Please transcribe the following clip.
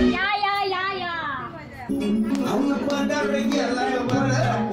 Yeah, yeah, yeah, yeah. You.